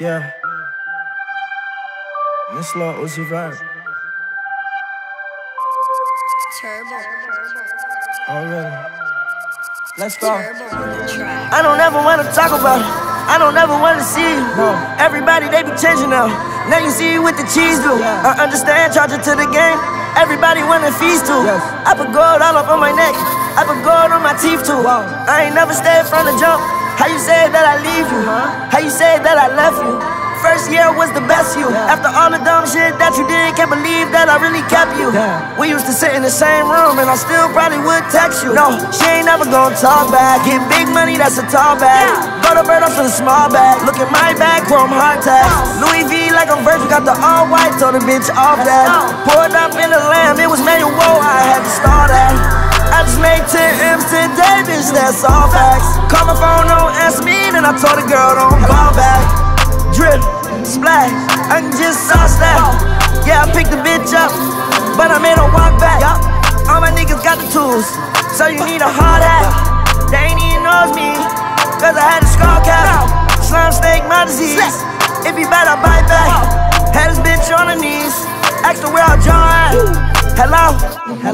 Yeah. This Lord Uzi Vert. Turbo. Already. Let's go. Turbo on the track. I don't ever wanna talk about it. I don't ever wanna see you. No. Everybody, they be changing now. Now you see what the cheese do. Yeah. I understand, charge it to the game. Everybody wanna feast too. Yes. I put gold all up on my neck. I put gold on my teeth too. Wow. I ain't never stayed from the jump. How you say that I leave you? How you say that I left you? First year was the best you. After all the dumb shit that you did, can't believe that I really kept you. We used to sit in the same room and I still probably would text you. No, she ain't never gonna talk back. Get big money, that's a tall bag. Go to bird up to the small bag. Look at my bag, Chrome Heart tags. Louis V like I'm virgin, got the all white, told the bitch off that. Pulled up in the lamb, it was manual, I had to start that. I just made 10 M's today, bitch, that's all facts. Call my phone, don't answer me, then I told the girl, don't call back. Drip, splash, I can just sauce that. Yeah, I picked the bitch up, but I made her walk back. All my niggas got the tools, so you need a hard hat. They ain't even knows me, cause I had a skull cap. Slime snake, my disease. If you bet, I bite back. Had this bitch on her knees, asked her where I jaw at. Hello?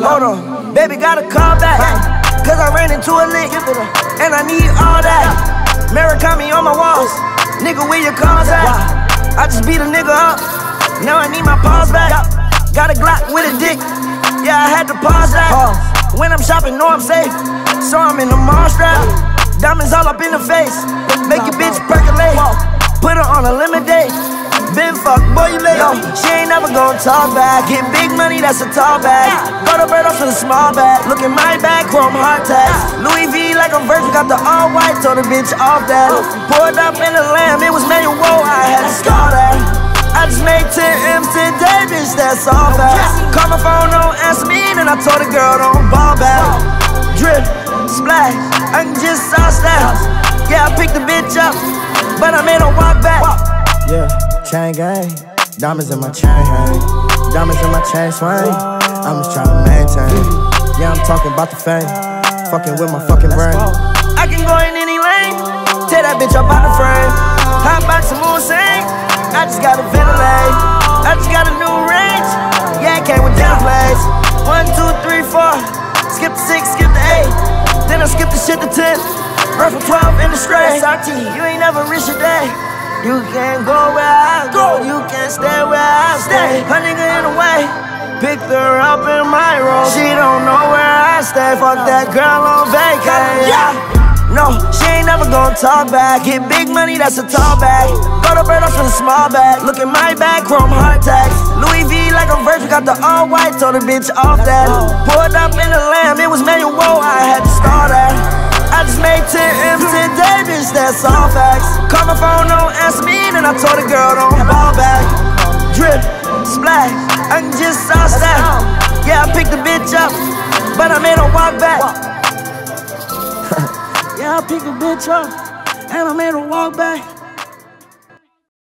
Hold on, baby, gotta call back. Cause I ran into a lick, and I need all that. Murakami on my walls, nigga, where your cars at? I just beat a nigga up, now I need my paws back. Got a Glock with a dick, yeah, I had to pause that. When I'm shopping, know I'm safe, so I'm in the mall strap. Diamonds all up in the face, make your bitch percolate. She ain't never gonna talk back. Get big money, that's a tall bag. Go to bird off to the small bag. Look at my bag, Chrome Heart tags. Louis V like I'm virgin, got the all white, told the bitch off that. Poured up in the lamb, it was manual, I had to scar that. I just made 10 M's today, bitch, that's all facts. Call my phone, don't answer me, then I told the girl, don't ball back. Drip, splash, I can just sauce that. Yeah, I picked the bitch up, but I made her walk back. Yeah, chain gang. Diamonds in my chain hang. Diamonds in my chain swing. I'm just trying to maintain. Yeah, I'm talking about the fame. Fucking with my fucking brain. I can go in any lane, tear that bitch up out the frame. Hot box and moon sing. I just got a ventilate. I just got a new range. Yeah, it came with dinner plates. One, two, three, four. Skip the six, skip the eight. Then I skip the shit to ten. Run from 12 in the straight. You ain't never reached a day. You can't go where I go. You can't stay where I stay. A nigga in the way. Picked her up in my room. She don't know where I stay. Fuck that girl on vacation. Yeah. No, she ain't never gonna talk back. Get big money, that's a tall bag. Go to bird off to the small bag. Look at my bag, Chrome Heart tags. Louis V like I'm virgin, got the all white, told the bitch off that. Poured up in the lamb, it was manual, I had to start that. I just made 10 M's today, bitch, that's all facts. Call my phone, don't answer me, then I told the girl, don't ball back. Drip, splash, I can just sauce that. Yeah, I picked the bitch up, but I made her walk back. yeah, I picked the bitch up, and I made her walk back.